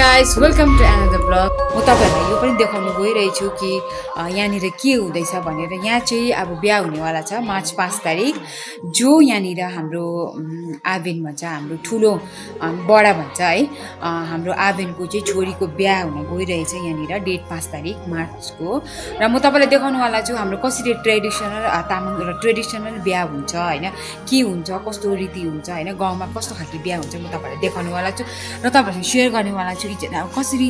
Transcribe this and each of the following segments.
guys welcome to another blog म तपाईँहरूलाई यो पनि देखाउनु गइरहेछु कि यहाँनिर के हुँदैछ भनेर। यहाँ चाहिँ अब बिहा हुनेवाला छ मार्च पाँच तारिक। जो यहाँनिर हाम्रो आबेन भन्छ हाम्रो ठुलो बडा भन्छ है हाम्रो आबेनको चाहिँ छोरीको बिहा हुन गइरहेछ यहाँनिर डेट पाँच तारिक मार्चको। र म तपाईँलाई देखाउनुवाला छु हाम्रो कसरी ट्रेडिसनल तामाङ र ट्रेडिसनल बिहा हुन्छ होइन के हुन्छ कस्तो रीति हुन्छ होइन गाउँमा कस्तो खालको बिहा हुन्छ म तपाईँहरूलाई देखाउनुवाला छु। र तपाईँहरूसँग सेयर गर्नेवाला छु अब कसरी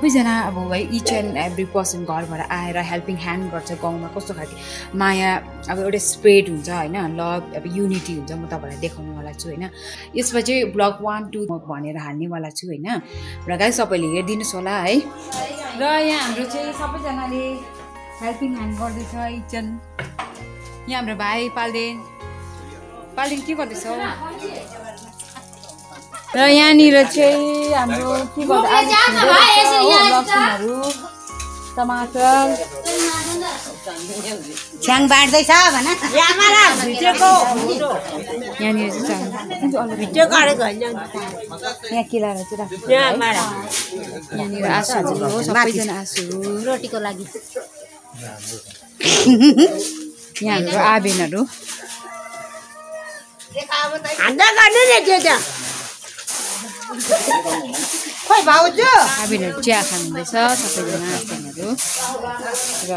सबैजना अब है इच एन्ड एभ्री पर्सन घरबाट आएर हेल्पिङ ह्यान्ड गर्छ गाउँमा। कस्तो खालको माया अब एउटा स्प्रेड हुन्छ होइन? लभ अब युनिटी हुन्छ म तपाईँलाई देखाउनुवाला छु होइन? यसमा चाहिँ ब्लग वान टू भनेर हाल्नेवाला छु होइन? र गाई सबैले हेरिदिनुहोस् होला है? र यहाँ हाम्रो चाहिँ सबैजनाले हेल्पिङ ह्यान्ड गर्दैछ इचन यहाँ हाम्रो भाइ पाल्देन। पाल्देन के गर्दैछौ? र यहाँनिर चाहिँ हाम्रो के गर्दा आलु छिल्दैछ हो, लसुनहरू टमाटर छ्याङ बाँड्दैछ भन। यहाँनिर यहाँ केलाएर चाहिँ यहाँनिर आँसुहरू हो सबैजना आँसुहरू रोटीको लागि। यहाँ हाम्रो आबेनहरू हान्दा गर्ने नि त्यो त खोइ भाउजू। आबेनहरू चिया खानुहुँदैछ सबैजना आबेनहरू र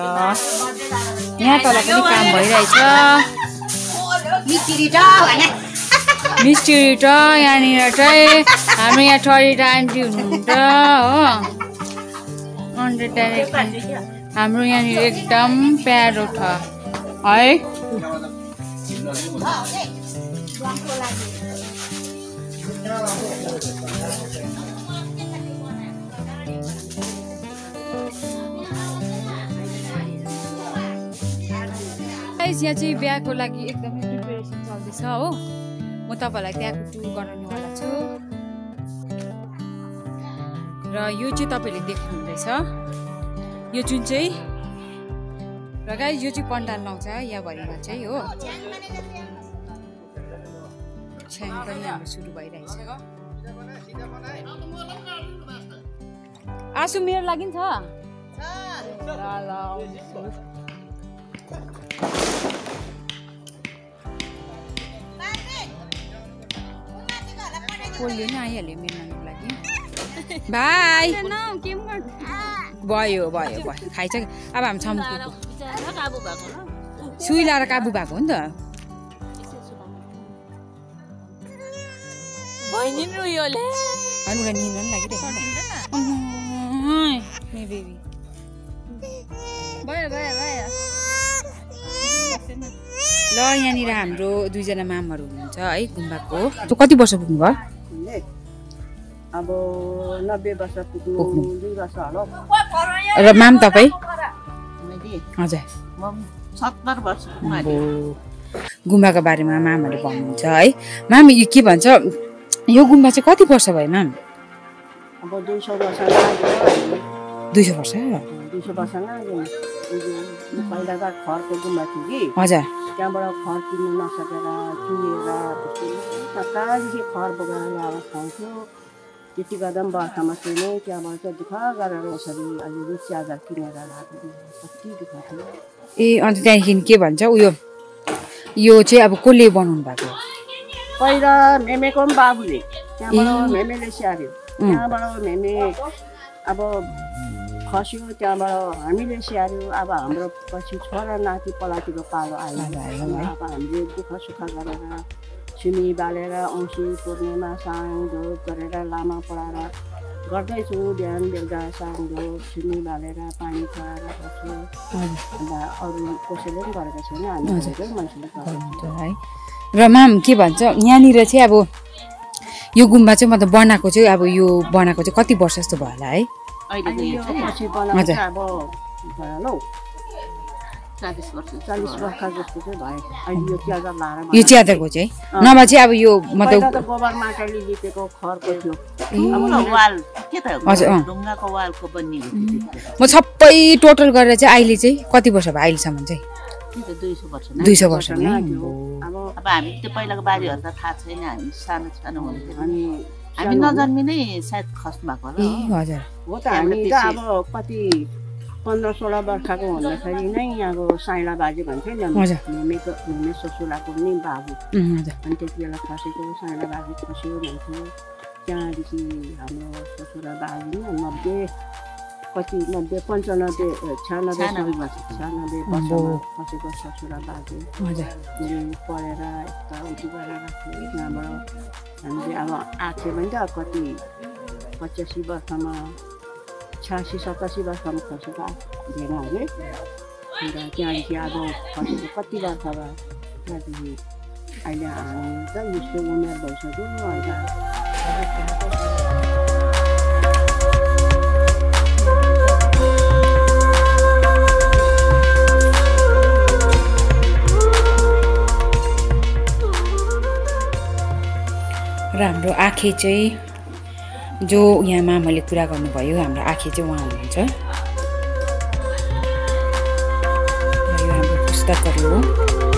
यहाँ तल पनि काम भइरहेछ। मिस्त्री त भने मिस्टी र यहाँनिर चाहिँ हाम्रो यहाँ टरिटा आन्टी हुनुहुन्छ हो। अन्त त्यहाँदेखि हाम्रो यहाँनिर एकदम प्यारो छ है। यहाँ चाहिँ बिहाको लागि एकदमै प्रिपेरेसन चल्दैछ हो। म तपाईँलाई त्यहाँको टुर गराउनेवाला छु। र यो चाहिँ तपाईँले देख्नुहुँदैछ। यो जुन चाहिँ र गाई यो चाहिँ पन्डाल लाउँछ यहाँभरिमा चाहिँ हो। छ्याङ पनि हाम्रो सुरु भइरहेछ। आसु मेरो लागि छ। पोलियो नि आइहाल्यो मेरो नानीको लागि। भाइ भयो भयो भयो। खाइसक्यो। अब हामी छम्कुको सुई लाएर काबु भएको हो नि त। बहिनी नि उयोले अनि उसलाई निन्द्रा पनि लागिरहेको बेबी भयो भयो भयो ल यहाँनिर हाम्रो दुईजना मामहरू हुनुहुन्छ है गुम्बाको त्यो कति वर्ष पुग्नु भयो अब नब्बे वर्ष पुग्नु पुग्नु। दुई वर्ष होला हौ। र माम तपाईँ हजुर म सत्तर वर्ष गुम्बाको बारेमा मामहरूले भन्नुहुन्छ है माम यो के भन्छ यो गुम्बा चाहिँ कति वर्ष भयो माम अब दुई सौ वर्ष दुई सौ वर्ष? दुई सौ वर्ष पहिला त खरको गुम्बा थियो कि। हजुर। त्यहाँबाट खर किन्नु नसकेर चुहेर कतादेखि खर बोकेर ल्याएर खाउँथ्यो त्यति गर्दा पनि बर्खामा किने त्यहाँबाट चाहिँ दुःख गरेर यसरी बिस च्यादर किनेर ल्याएको कति दुःख थियो। ए अन्त त्यहाँदेखि के भन्छ उयो? यो चाहिँ अब कसले बनाउनु भएको? पहिला मेमेको पनि बाबुले त्यहाँबाट मेमेले स्याहार्यो. त्यहाँबाट मेमे अब खस्यो त्यहाँबाट हामीले स्याहार्यो अब हाम्रो पछि छोरा नाति पलातीको पालो आयो। अब हामीले दुःख सुख गरेर सिमी बालेर औँसी पूर्णिमा साङ धोप गरेर लामा पढाएर गर्दैछु बिहान बेलुका साङ धोप सिमी बालेर पानी खराएर बस्छु अन्त अरू कसैले पनि गरेको छैन हामी मान्छेले गरेको है र माम के भन्छ यहाँनिर चाहिँ अब यो गुम्बा चाहिँ मतलब बनाएको चाहिँ अब यो बनाएको चाहिँ कति वर्ष जस्तो भयो होला है? अहिले यो च्यादरको चाहिँ? नभए चाहिँ अब यो मतलब। म सबै टोटल गरेर चाहिँ अहिले चाहिँ कति वर्ष भयो अहिलेसम्म चाहिँ? दुई सौ वर्ष। नै अब अब हामी त्यो पहिलाको बारीहरू त थाहा छैन हामी सानो सानो हुन्थ्यो हामी हामी नजन्मिनै सायद खस भएको होला हो। त हामी त अब कति पन्ध्र सोह्र वर्षको हुँदाखेरि नै अब साइला बाजे भन्थ्यो नि हजुर। मिमीको मिमी ससुराको नि बाबु। अनि त्यति बेला खसेको साइला बाजे खस्यो भन्थ्यो त्यहाँदेखि हाम्रो ससुरा बाबु नि नब्बे कति नब्बे पन्चानब्बे छ्यानब्बे छ्यानब्बे। वर्षमा खसेको ससुरा बाजे पढेर यताउति गरेर त्यहाँबाट हामीले अब आएको भने त कति? पचासी वर्षमा छयासी सतासी वर्षमा खसेको भेना अरे अन्त त्यहाँदेखि अब खसेको कति वर्ष भयो? त्यहाँदेखि अहिले हामी त यस्तो उमेर भइसक्यो अन्त आखे चाहिँ जो यहाँ मामाले कुरा गर्नुभयो हाम्रो आखे चाहिँ उहाँ हुनुहुन्छ। यो हाम्रो पुस्तकहरू हो।